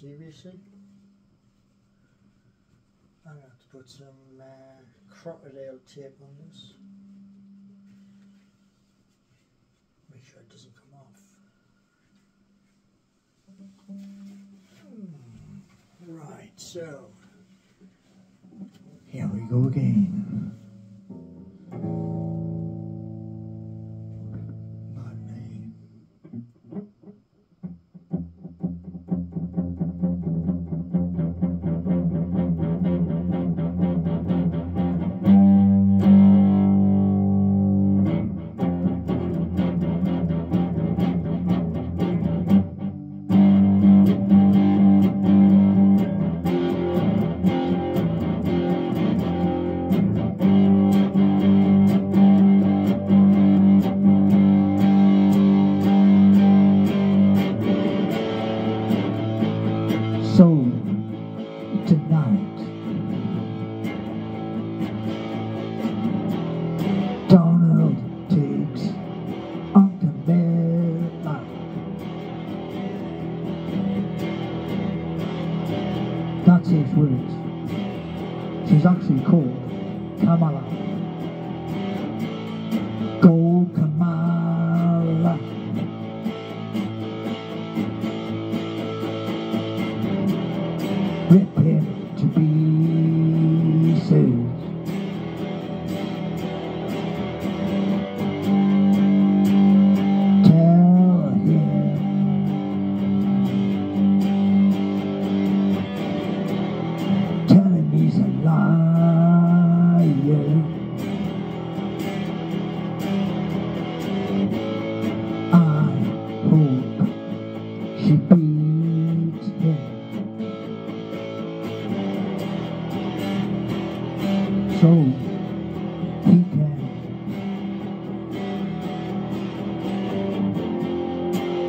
seriously. I'm going to have to put some uh, crocodile tape on this. Make sure it doesn't come off. Hmm. Right, so here we go again. life words. She's actually called Kamala.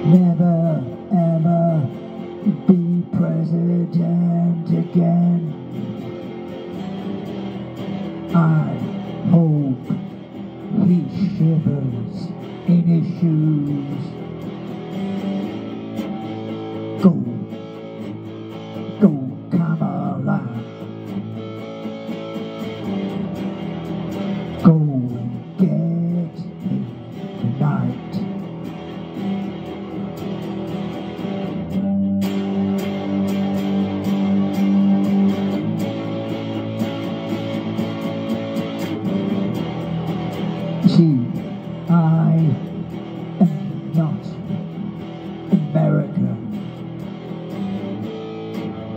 Never ever be president again. I hope he shivers in his shoes.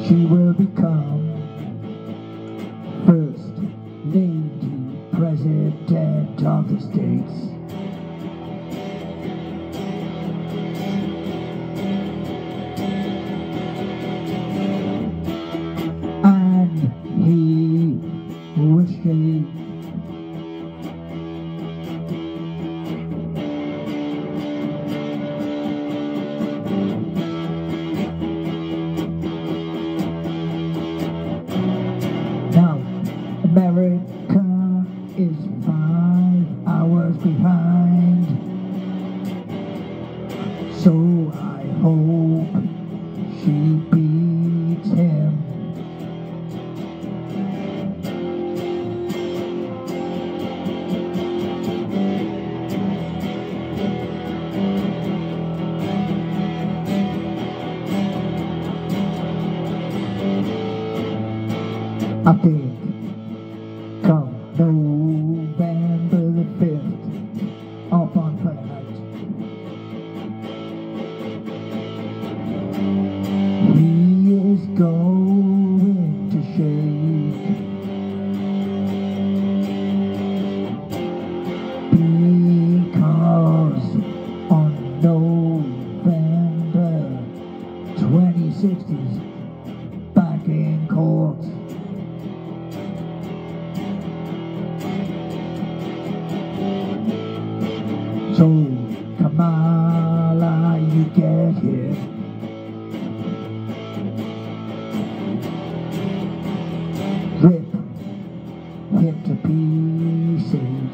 she will become first named president of the States. hours behind. So I hope she beats him. Update. November 2060s back in court. So Kamala, you get here. Rip him to pieces.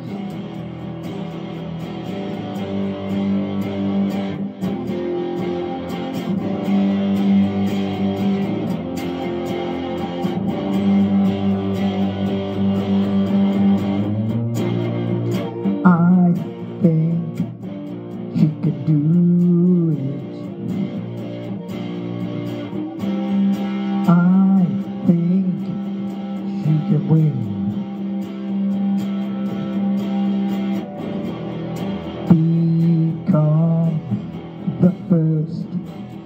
The first,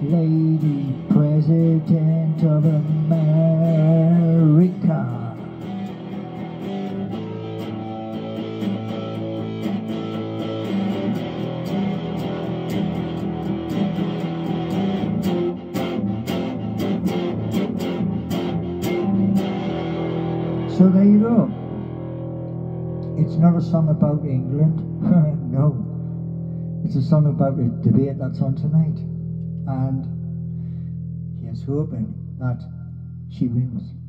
Lady President of America. So there you go. It's not a song about England. no. It's a song about a debate that's on tonight. And here's hoping that she wins.